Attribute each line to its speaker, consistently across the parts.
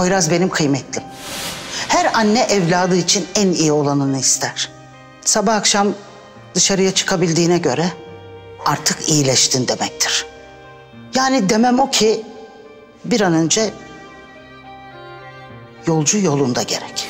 Speaker 1: Poyraz benim kıymetlim. Her anne evladı için en iyi olanını ister. Sabah akşam dışarıya çıkabildiğine göre artık iyileştin demektir. Yani demem o ki bir an önce yolcu yolunda gerek.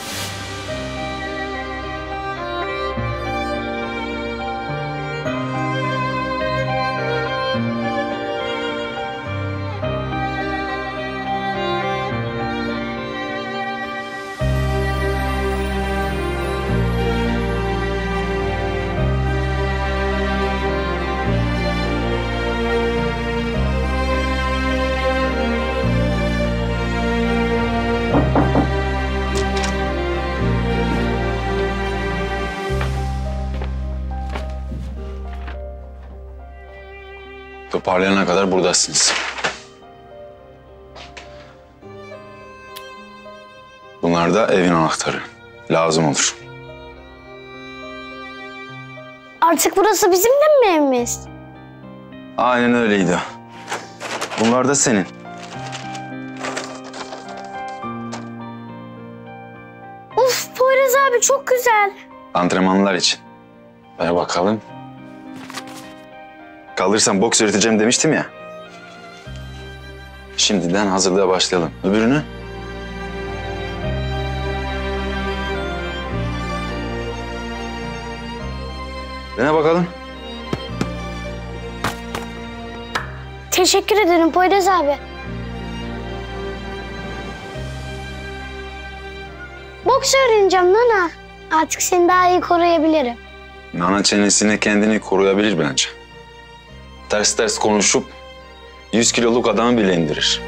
Speaker 2: Toparlayana kadar buradasınız. Bunlar da evin anahtarı. Lazım olur.
Speaker 3: Artık burası bizim de mi evimiz?
Speaker 2: Aynen öyleydi. Bunlar da senin.
Speaker 3: Uf Poyraz abi çok güzel.
Speaker 2: Antrenmanlar için. Ver bakalım. Kalırsan boks öğreteceğim demiştim ya. Şimdiden hazırlığa başlayalım. Öbürünü? Dene bakalım.
Speaker 3: Teşekkür ederim Poyraz abi. Boks öğreneceğim Nana. Artık seni daha iyi koruyabilirim.
Speaker 2: Nana çenesine kendini koruyabilir bence. Ters ters konuşup 100 kiloluk adamı bile indirir.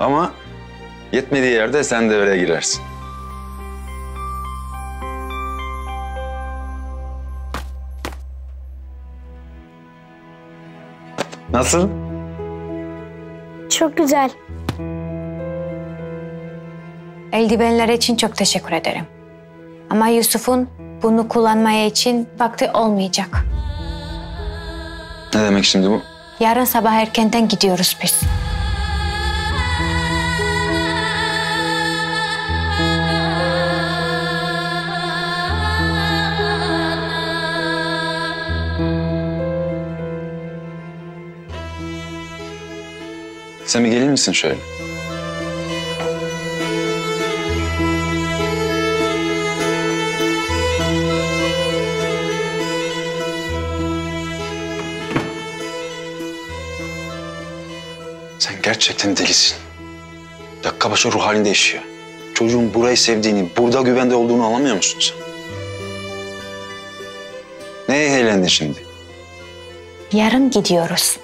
Speaker 2: Ama yetmediği yerde sen devreye girersin. Nasıl?
Speaker 3: Çok güzel.
Speaker 4: Eldivenler için çok teşekkür ederim. Ama Yusuf'un bunu kullanmaya için vakti olmayacak.
Speaker 2: Ne demek şimdi bu?
Speaker 4: Yarın sabah erkenden gidiyoruz biz.
Speaker 2: Sen bir gelir misin şöyle? Gerçekten delisin. Dakika başı ruh halinde yaşıyor. Çocuğun burayı sevdiğini, burada güvende olduğunu anlamıyor musun sen? Neye eğlendin şimdi?
Speaker 4: Yarın gidiyoruz.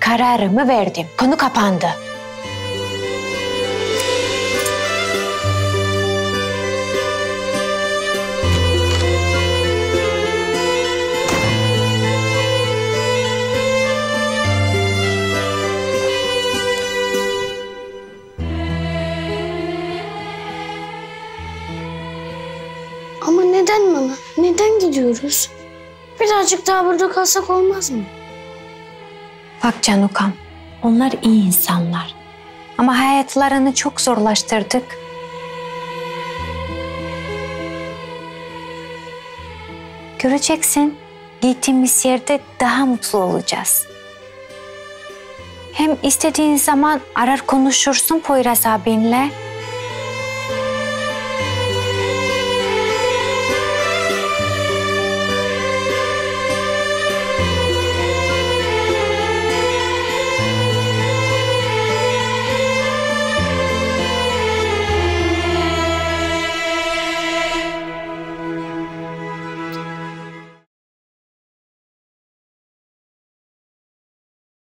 Speaker 4: Kararımı verdim. Konu kapandı.
Speaker 3: Neden Nana? Neden gidiyoruz? Birazcık daha burada kalsak olmaz mı?
Speaker 4: Bak Canukam, onlar iyi insanlar. Ama hayatlarını çok zorlaştırdık. Göreceksin, gittiğimiz yerde daha mutlu olacağız. Hem istediğin zaman arar konuşursun Poyraz abinle.